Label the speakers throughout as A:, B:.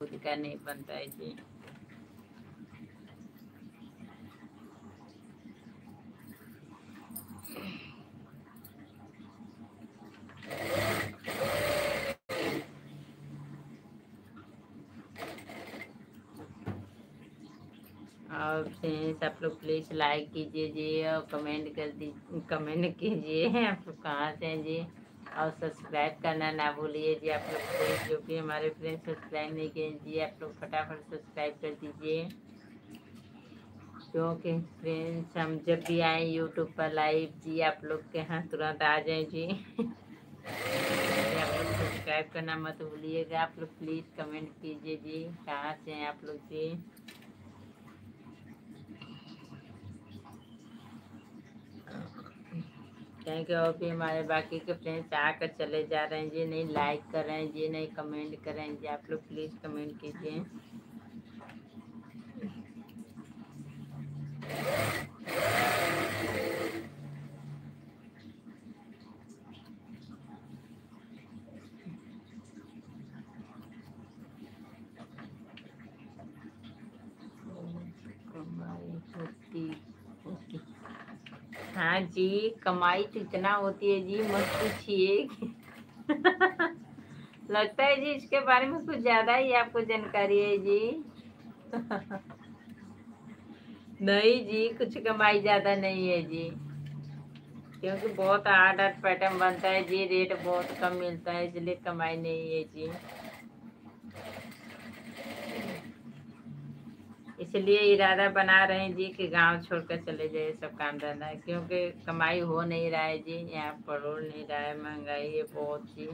A: खुद का नहीं बनता है जी। और फ्रेंड्स, आप लोग प्लीज़ लाइक कीजिए जी और कमेंट कर दीजिए कमेंट कीजिए। आप लोग कहाँ से हैं जी? और सब्सक्राइब करना ना भूलिए जी, आप लोग जो भी हमारे फ्रेंड्स सब्सक्राइब नहीं किए जी, आप लोग फटाफट सब्सक्राइब कर दीजिए। क्योंकि फ्रेंड्स हम जब भी आए यूट्यूब पर लाइव जी, आप लोग के यहाँ तुरंत आ जाए जी। आप लोग सब्सक्राइब करना मत भूलिएगा, आप लोग प्लीज़ कमेंट कीजिए जी, कहाँ से हैं आप लोग जी? थैंक यू और भी हमारे बाकी के फ्रेंड्स आकर चले जा रहे हैं। जी नहीं लाइक कर रहे हैं जी नहीं कमेंट कर रहे हैं। जी आप लोग प्लीज़ कमेंट कीजिए। कमाई होती होती हाँ जी, कमाई तो इतना होती है जी, मत पूछिए। लगता है जी इसके बारे में कुछ ज़्यादा ही आपको जानकारी है जी। नहीं जी, कुछ कमाई ज़्यादा नहीं है जी। क्योंकि बहुत हार्ड हार्ड पैटर्न बनता है जी, रेट बहुत कम मिलता है, इसलिए कमाई नहीं है जी। इसलिए इरादा बना रहे हैं जी कि गाँव छोड़कर चले जाए सब काम धंधा क्योंकि कमाई हो नहीं रहा है जी, यहाँ परोड़ नहीं रहा है, महँगाई है बहुत जी।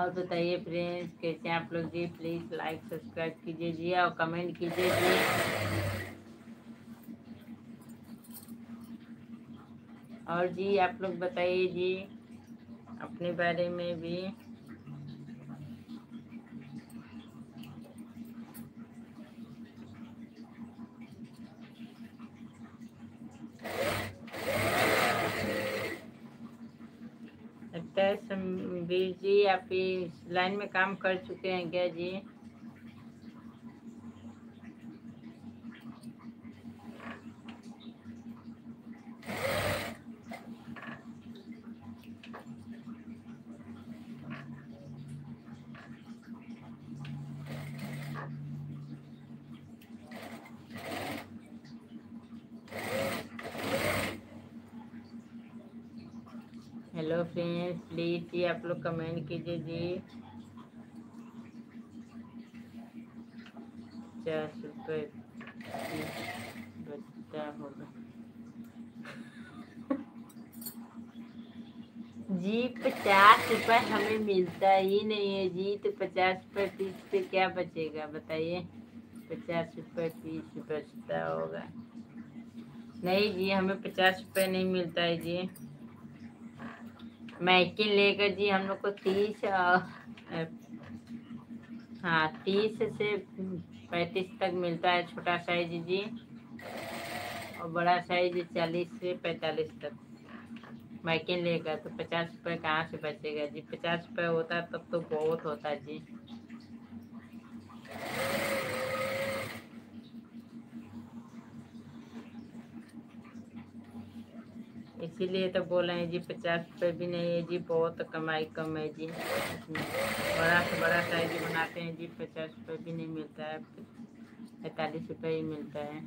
A: और बताइए फ्रेंड्स, कैसे आप लोग जी? प्लीज़ लाइक सब्सक्राइब कीजिए जी और कमेंट कीजिए जी। और जी, आप लोग बताइए जी, अपने बारे में भी लगता है जी आप लाइन में काम कर चुके हैं क्या जी? हेलो फ्रेंड्स, प्लीज़ जी आप लोग कमेंट कीजिए जी। पचास रुपये जी, पचास रुपये हमें मिलता ही नहीं है जी तो पचास रुपये पीस पे क्या बचेगा, बताइए? पचास रुपये पीस बचता होगा। नहीं जी, हमें पचास रुपये नहीं मिलता है जी। मैकिन लेकर जी हम लोग को तीस हाँ तीस से पैंतीस तक मिलता है छोटा साइज़ जी। और बड़ा साइज़ चालीस से पैंतालीस तक। मैकिन लेकर तो पचास रुपये कहाँ से बचेगा जी? पचास रुपये होता तब तो बहुत होता जी। इसीलिए तो बोले हैं जी, पचास रुपये भी नहीं है जी, बहुत कमाई कम है जी। बड़ा से बड़ा साइज़ बनाते हैं जी, पचास रुपये भी नहीं मिलता है, पैंतालीस रुपये ही मिलता है।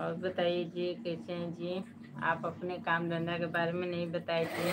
A: और बताइए जी, कैसे हैं जी? आप अपने काम धंधा के बारे में नहीं बताए थे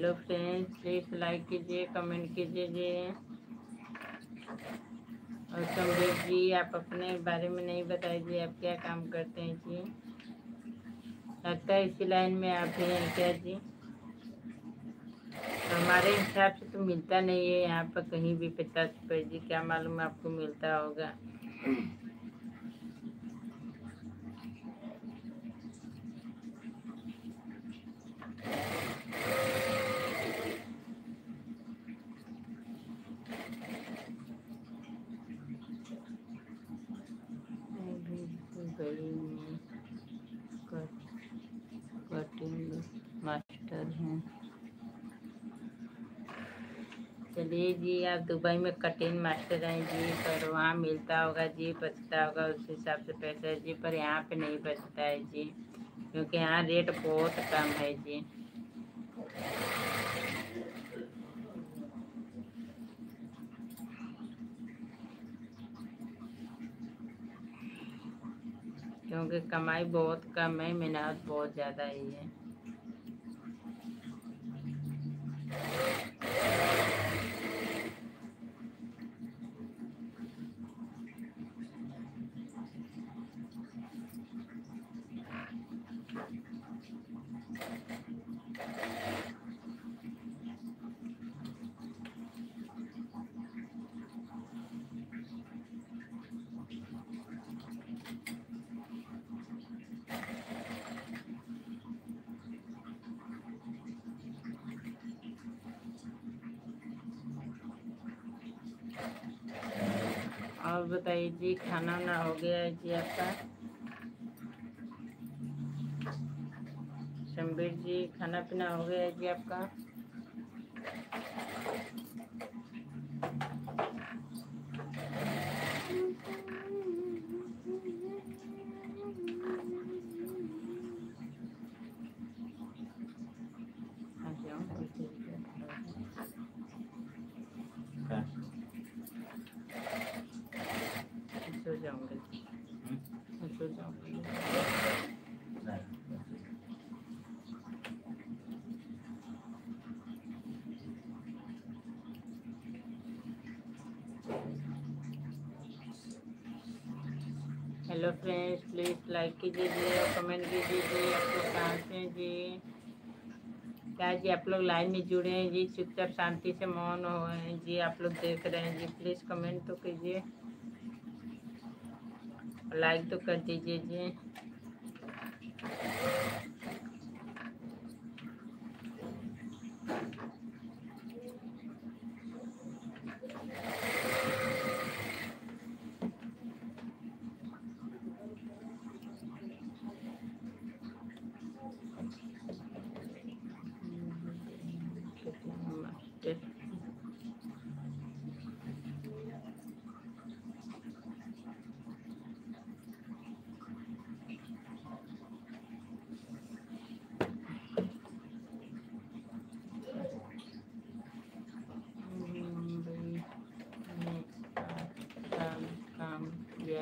A: हेलो फ्रेंड्स, प्लीज़ लाइक कीजिए, कमेंट कीजिए। और संदीप जी, आप अपने बारे में नहीं बताइए, आप क्या काम करते हैं जी? लगता है इसी लाइन में आप भी हैं क्या जी? हमारे हिसाब से तो मिलता नहीं है, यहाँ पर कहीं भी पचास रुपये जी, क्या मालूम आपको मिलता होगा मास्टर हैं चलिए जी आप दुबई में कटिंग मास्टर हैं जी, पर वहाँ मिलता होगा जी, बचता होगा उस हिसाब से पैसा जी, पर यहाँ पे नहीं बचता है जी, क्योंकि यहाँ रेट बहुत कम है जी। क्योंकि कमाई बहुत कम है, मेहनत बहुत ज़्यादा ही है और बताइए जी, खाना वाना हो गया है जी आपका। शंबीर जी, खाना पीना हो गया है जी आपका? हेलो फ्रेंड्स प्लीज़ लाइक कीजिए और कमेंट कीजिए, आप लोग हैं जी। क्या जी, आप लोग लाइन में जुड़े हैं जी? चुपचाप शांति से मौन हैं जी, आप लोग देख रहे हैं जी प्लीज़ कमेंट तो कीजिए। लाइक तो कर दीजिए जी।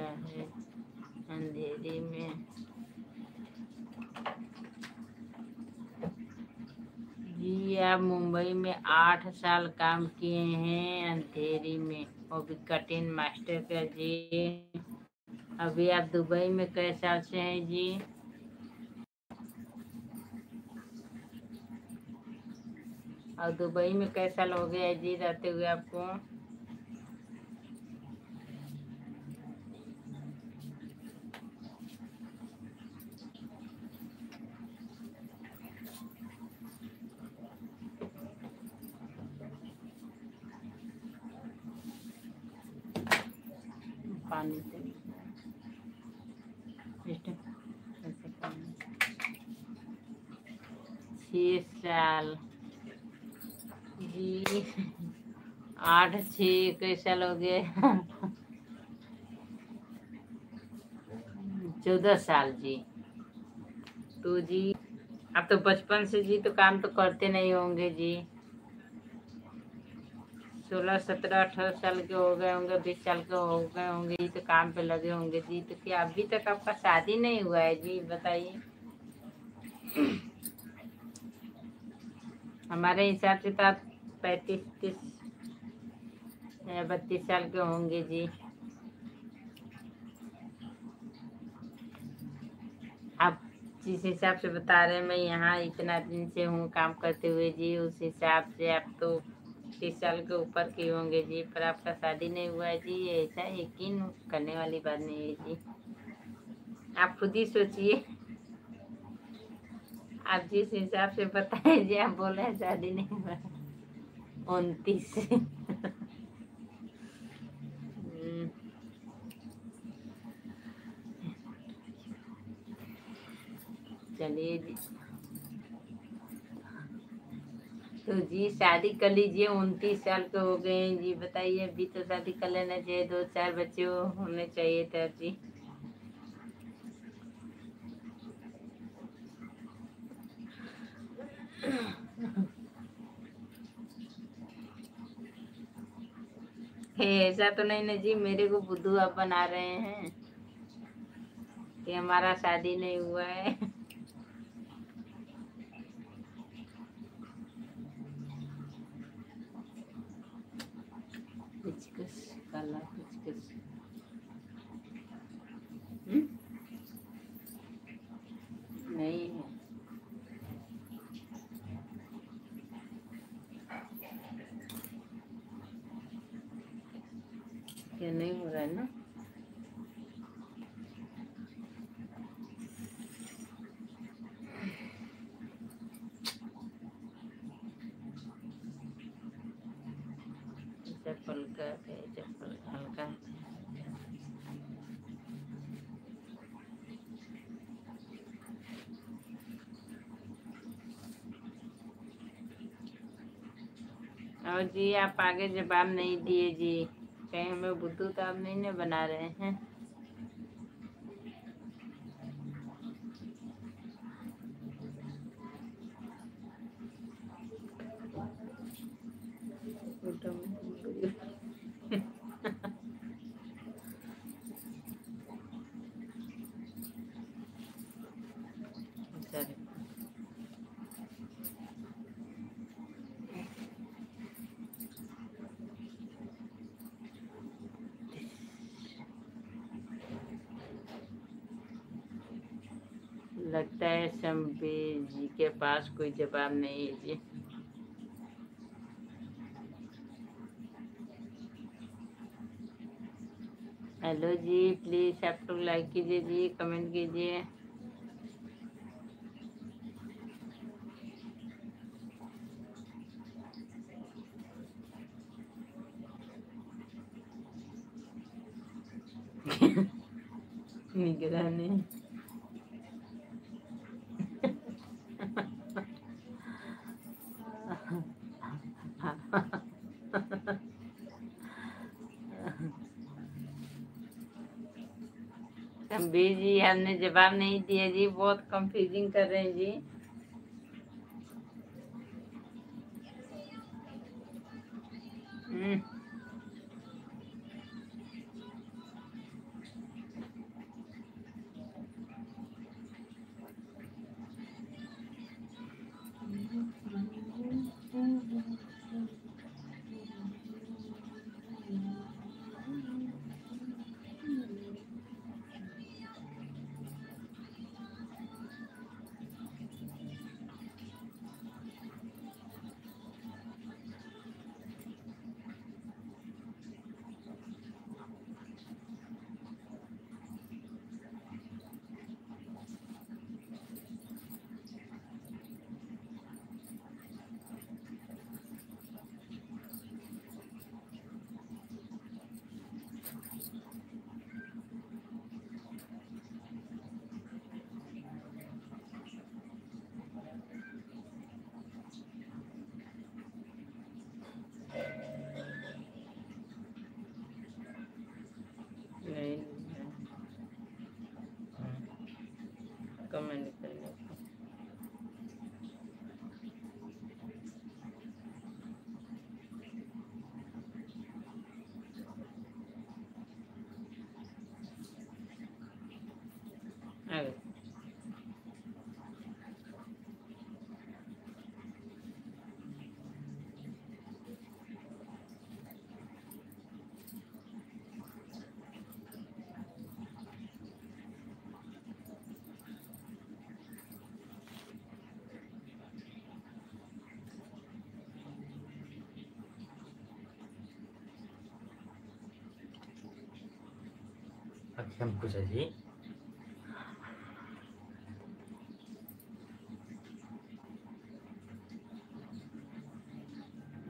A: है। अंधेरे में। जी, आप मुंबई में आठ साल काम किए हैं अंधेरी में। वो भी कटिंग मास्टर का जी। अभी आप दुबई में कई साल से हैं जी? और दुबई में कै साल हो गया है जी, रहते हुए आपको? पानी से साल। जी। आठ छः चौदह साल, जी। तो जी, आप तो बचपन से जी तो काम तो करते नहीं होंगे, जी। सोलह, सत्रह, अठारह साल के हो गए होंगे, बीस साल के हो गए होंगे जी तो काम पे लगे होंगे। जी तो क्या अभी तक आपका शादी नहीं हुआ है जी, बताइए। हमारे हिसाब से तो आप पैंतीस, तीस बत्तीस साल के होंगे जी। आप जिस हिसाब से बता रहे हैं, मैं यहाँ इतना दिन से हूँ, काम करते हुए जी, उस हिसाब से आप तो तीस साल के ऊपर के होंगे जी, पर आपका शादी नहीं हुआ है जी ऐसा यकीन करने वाली बात नहीं है जी। आप खुद ही सोचिए। आप जिस हिसाब से बताए जी, आप बोल रहे हैं शादी नहीं हुआ उनतीस। चलिए जी। तो जी, शादी कर लीजिए, उनतीस साल के हो गए हैं। जी, बताइए, अभी तो शादी कर लेना चाहिए, दो चार बच्चे होने चाहिए थे जी। ऐसा तो नहीं ना जी, मेरे को बुद्धू आप बना रहे हैं कि हमारा शादी नहीं हुआ है। काला कुछ। हम्म? नहीं है। क्या नहीं हो रहा है ना? और जी, आप आगे जवाब नहीं दिए जी। कहीं हमें बुद्धू तो आप नहीं ना बना रहे हैं। लगता है शम्बी जी के पास कोई जवाब नहीं है जी। हेलो जी, प्लीज़ आप लोग लाइक कीजिए जी, कमेंट कीजिए। निगरानी शंबीर जी हमने जवाब नहीं दिया जी बहुत कंफ्यूजिंग कर रहे हैं जी। अरे
B: अक्षम कुछ है जी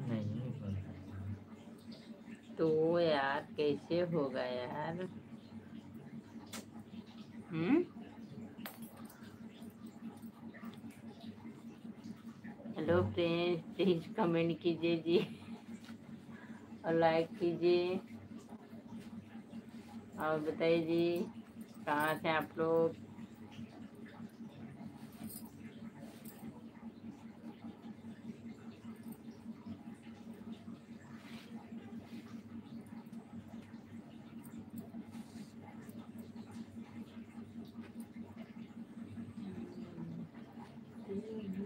B: नहीं नहीं बोल रहा।
A: तो यार कैसे होगा यार? हम्म? हेलो फ्रेंड्स प्लीज़ कमेंट कीजिए जी और लाइक कीजिए। और बताइए जी कहाँ से आप लोग?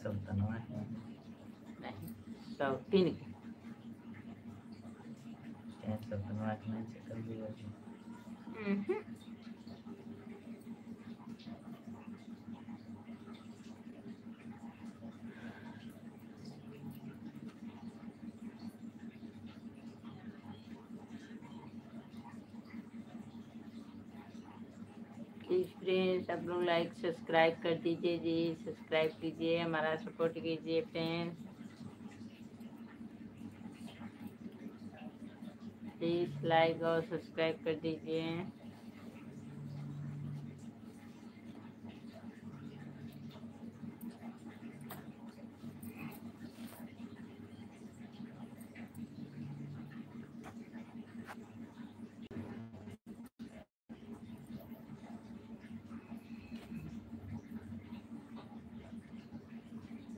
B: सब तनवा है
A: शौकीन
B: क्या सब तनवा के नहीं चक्कर भी है जी।
A: प्लीज़ फ्रेंड्स आप लोग लाइक सब्सक्राइब कर दीजिए, जी सब्सक्राइब कीजिए, हमारा सपोर्ट कीजिए फ्रेंड्स प्लीज़ लाइक और सब्सक्राइब कर दीजिए.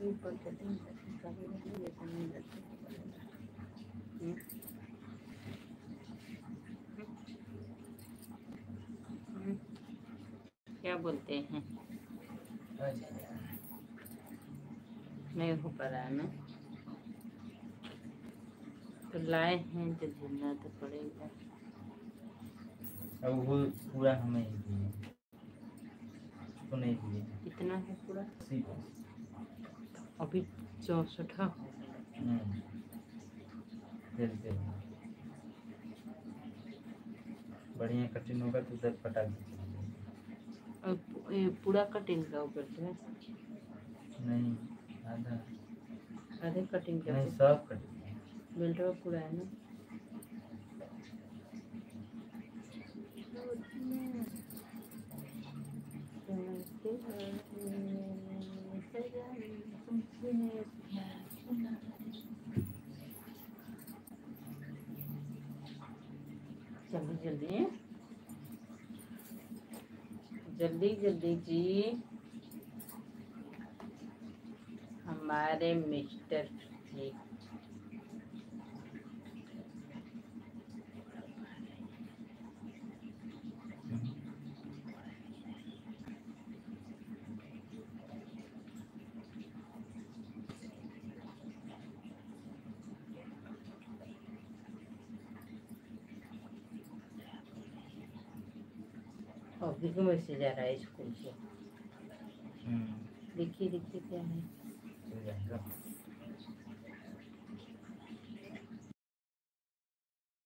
A: क्या बोलते हैं? हो पा रहा है ना तो लाए हैं तो झेलना तो पड़ेगा।
B: अब वो पूरा हमें ही दिए। उसको नहीं दिए।
A: कितना है पूरा। अभी चौसठ
B: हम्म। बढ़िया कटिंग होगा तो उधर पटा
A: ये पूरा कटिंग का ऊपर से है?
B: नहीं आधा।
A: आधे कटिंग का
B: नहीं सब कटिंग
A: बेल्ट पूरा है ना? जल्दी जल्दी जल्दी जल्दी जी। हमारे मिस्टर जी अभी जा रहा है स्कूल से।
B: हम्म,
A: देखिए देखिए क्या
B: है। जाएगा।